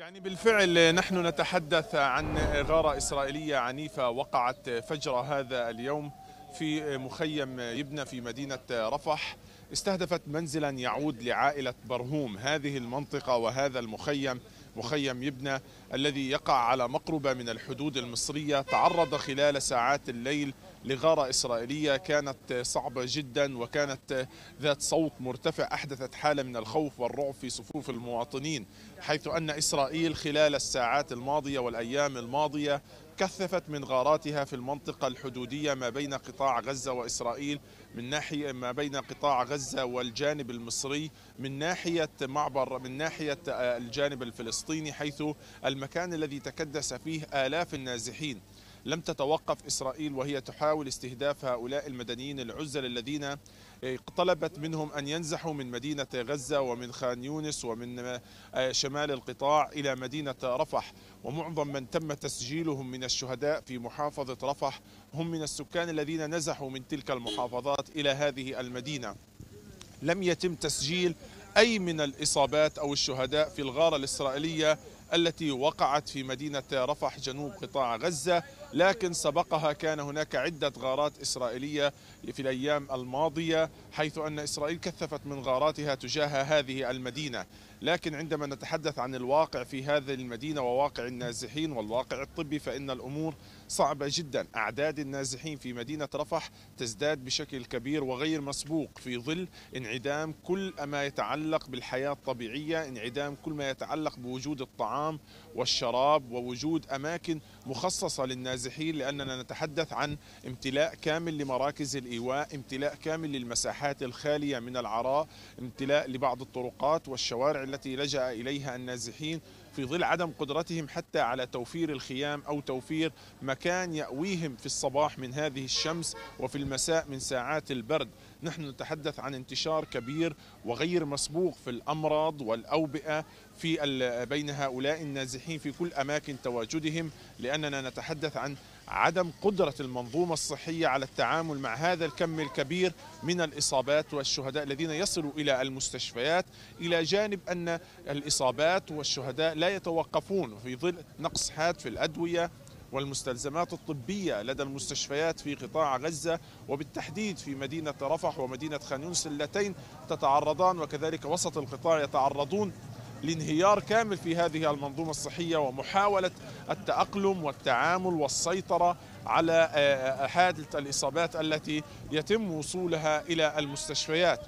يعني بالفعل نحن نتحدث عن غارة إسرائيلية عنيفة وقعت فجر هذا اليوم في مخيم يبنى في مدينة رفح. استهدفت منزلا يعود لعائلة برهوم هذه المنطقة وهذا المخيم مخيم يبنى الذي يقع على مقربة من الحدود المصرية تعرض خلال ساعات الليل لغارة إسرائيلية كانت صعبة جدا وكانت ذات صوت مرتفع أحدثت حالة من الخوف والرعب في صفوف المواطنين حيث أن إسرائيل خلال الساعات الماضية والأيام الماضية كثفت من غاراتها في المنطقة الحدودية ما بين قطاع غزة وإسرائيل من ناحية ما بين قطاع غزة والجانب المصري من ناحية معبر من ناحية الجانب الفلسطيني حيث المكان الذي تكدس فيه آلاف النازحين. لم تتوقف إسرائيل وهي تحاول استهداف هؤلاء المدنيين العزل الذين طلبت منهم أن ينزحوا من مدينة غزة ومن خان يونس ومن شمال القطاع إلى مدينة رفح. ومعظم من تم تسجيلهم من الشهداء في محافظة رفح هم من السكان الذين نزحوا من تلك المحافظات إلى هذه المدينة. لم يتم تسجيل أي من الإصابات أو الشهداء في الغارة الإسرائيلية التي وقعت في مدينة رفح جنوب قطاع غزة. لكن سبقها كان هناك عدة غارات إسرائيلية في الأيام الماضية. حيث أن إسرائيل كثفت من غاراتها تجاه هذه المدينة. لكن عندما نتحدث عن الواقع في هذه المدينة وواقع النازحين والواقع الطبي فإن الأمور صعبة جدا. أعداد النازحين في مدينة رفح تزداد بشكل كبير وغير مسبوق في ظل انعدام كل ما يتعلق بالحياة الطبيعية انعدام كل ما يتعلق بوجود الطعام والشراب ووجود أماكن مخصصة للنازحين لأننا نتحدث عن امتلاء كامل لمراكز الإيواء امتلاء كامل للمساحات. الخالية من العراء امتلاء لبعض الطرقات والشوارع التي لجأ إليها النازحين في ظل عدم قدرتهم حتى على توفير الخيام أو توفير مكان يأويهم في الصباح من هذه الشمس وفي المساء من ساعات البرد، نحن نتحدث عن انتشار كبير وغير مسبوق في الأمراض والأوبئة في بين هؤلاء النازحين في كل أماكن تواجدهم لأننا نتحدث عن عدم قدرة المنظومة الصحية على التعامل مع هذا الكم الكبير من الإصابات والشهداء الذين يصلوا إلى المستشفيات إلى جانب أن الإصابات والشهداء لا يتوقفون في ظل نقص حاد في الأدوية والمستلزمات الطبية لدى المستشفيات في قطاع غزة وبالتحديد في مدينة رفح ومدينة خان يونس اللتين تتعرضان وكذلك وسط القطاع يتعرضون لانهيار كامل في هذه المنظومة الصحية ومحاولة التأقلم والتعامل والسيطرة على حادث الإصابات التي يتم وصولها إلى المستشفيات.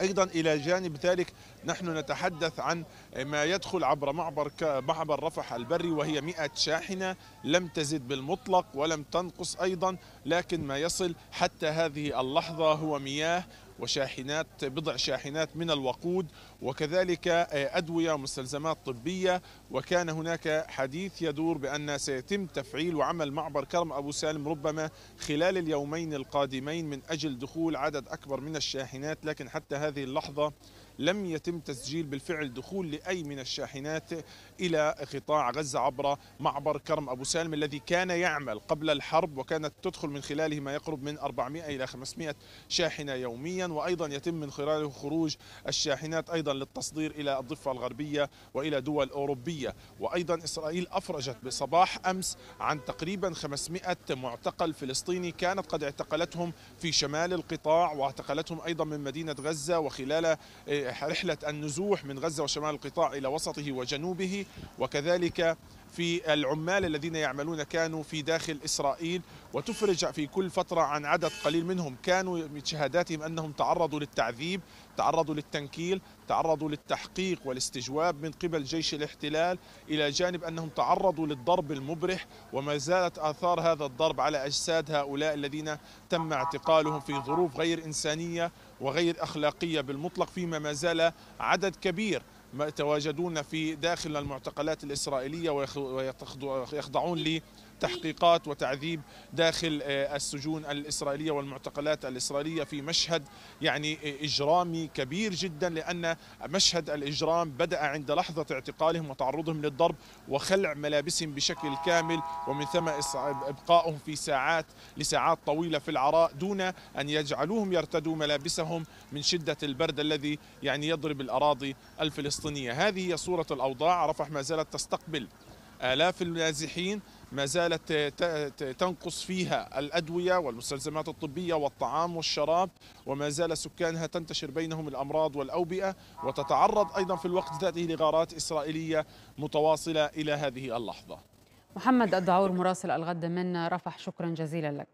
أيضا إلى جانب ذلك نحن نتحدث عن ما يدخل عبر معبر معبر رفح البري وهي 100 شاحنة لم تزد بالمطلق ولم تنقص أيضا لكن ما يصل حتى هذه اللحظة هو مياه وشاحنات بضع شاحنات من الوقود وكذلك أدوية ومستلزمات طبية وكان هناك حديث يدور بأن سيتم تفعيل وعمل معبر كرم أبو سالم ربما خلال اليومين القادمين من أجل دخول عدد أكبر من الشاحنات لكن حتى هذه اللحظة لم يتم تسجيل بالفعل دخول لأي من الشاحنات إلى قطاع غزة عبر معبر كرم أبو سالم الذي كان يعمل قبل الحرب وكانت تدخل من خلاله ما يقرب من 400 إلى 500 شاحنة يوميا وأيضا يتم من خلاله خروج الشاحنات أيضا للتصدير إلى الضفة الغربية وإلى دول أوروبية. وأيضا إسرائيل أفرجت بصباح أمس عن تقريبا 500 معتقل فلسطيني كانت قد اعتقلتهم في شمال القطاع واعتقلتهم أيضا من مدينة غزة وخلال رحلة النزوح من غزة وشمال القطاع إلى وسطه وجنوبه وكذلك في العمال الذين يعملون كانوا في داخل إسرائيل وتفرج في كل فترة عن عدد قليل منهم. كانوا من شهاداتهم أنهم تعرضوا للتعذيب تعرضوا للتنكيل تعرضوا للتحقيق والاستجواب من قبل جيش الاحتلال إلى جانب أنهم تعرضوا للضرب المبرح. وما زالت آثار هذا الضرب على أجساد هؤلاء الذين تم اعتقالهم في ظروف غير إنسانية وغير أخلاقية بالمطلق فيما ما زال عدد كبير. يتواجدون في داخل المعتقلات الإسرائيلية ويخضعون تحقيقات وتعذيب داخل السجون الإسرائيلية والمعتقلات الإسرائيلية في مشهد يعني إجرامي كبير جدا لأن مشهد الإجرام بدأ عند لحظة اعتقالهم وتعرضهم للضرب وخلع ملابسهم بشكل كامل ومن ثم إبقائهم في ساعات لساعات طويلة في العراء دون أن يجعلوهم يرتدوا ملابسهم من شدة البرد الذي يعني يضرب الأراضي الفلسطينية. هذه هي صورة الأوضاع. رفح ما زالت تستقبل آلاف النازحين ما زالت تنقص فيها الأدوية والمستلزمات الطبية والطعام والشراب وما زال سكانها تنتشر بينهم الأمراض والأوبئة وتتعرض أيضا في الوقت ذاته لغارات إسرائيلية متواصلة إلى هذه اللحظة. محمد الدعور مراسل الغد من رفح. شكرا جزيلا لك.